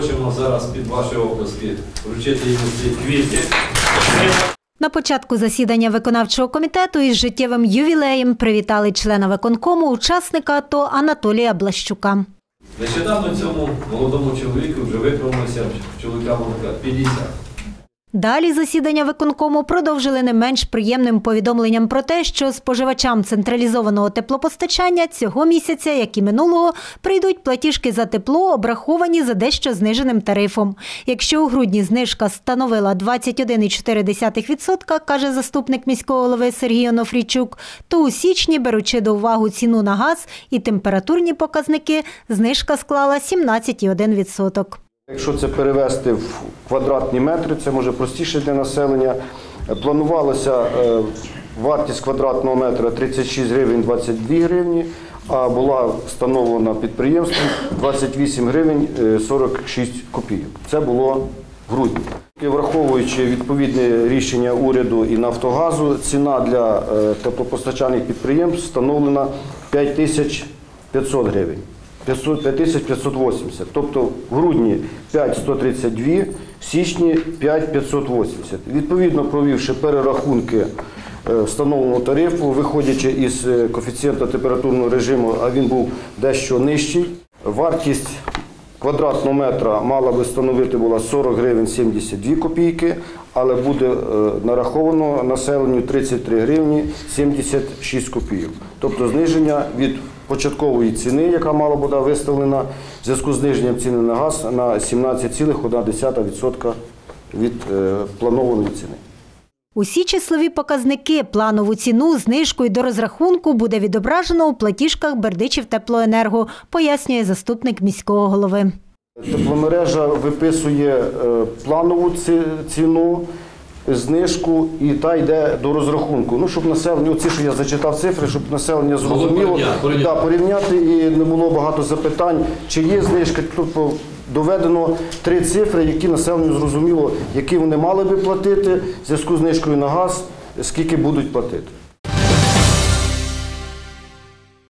Хочемо зараз під ваші обласки вручити йому ці квіти. На початку засідання виконавчого комітету із життєвим ювілеєм привітали члена виконкому, учасника АТО Анатолія Блащука. Нещодавно цьому молодому чоловіку вже виправилося чоловіка молока 50. Далі засідання виконкому продовжили не менш приємним повідомленням про те, що споживачам централізованого теплопостачання цього місяця, як і минулого, прийдуть платіжки за тепло, обраховані за дещо зниженим тарифом. Якщо у грудні знижка становила 21,4%, каже заступник міського голови Сергій Онофрійчук, то у січні, беручи до уваги ціну на газ і температурні показники, знижка склала 17,1%. Якщо це перевести в квадратні метри, це може простіше для населення. Е, Планувалося е, вартість квадратного метра 36 гривень 22 гривні, а була встановлена підприємством 28 гривень е, 46 копійок. Це було в грудні. Враховуючи відповідне рішення уряду і Нафтогазу, ціна для е, теплопостачальних підприємств встановлена 5500 гривень. 500 5580. Тобто в грудні 5132, в січні 5580. Відповідно, провівши перерахунки е, встановленого тарифу, виходячи із е, коефіцієнта температурного режиму, а він був дещо нижчий, вартість квадратного метра мала би становити була 40 гривень 72 копійки, але буде е, нараховано населенню 33 гривні 76 копійок. Тобто зниження від початкової ціни, яка мала бути виставлена в зв'язку з зниженням ціни на газ на 17,1% від е, планованої ціни. Усі числові показники, планову ціну, знижку і до розрахунку буде відображено у платіжках Бердичів Теплоенерго, пояснює заступник міського голови. Тепломережа виписує е, планову ціну, знижку і та йде до розрахунку. Ну, щоб населення, оці, що я зачитав цифри, щоб населення зрозуміло порівняти, порівняти. Да, порівняти і не було багато запитань, чи є знижка. Тобто доведено три цифри, які населенню зрозуміло, які вони мали би платити в зв'язку з знижкою на газ, скільки будуть платити.